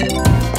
you.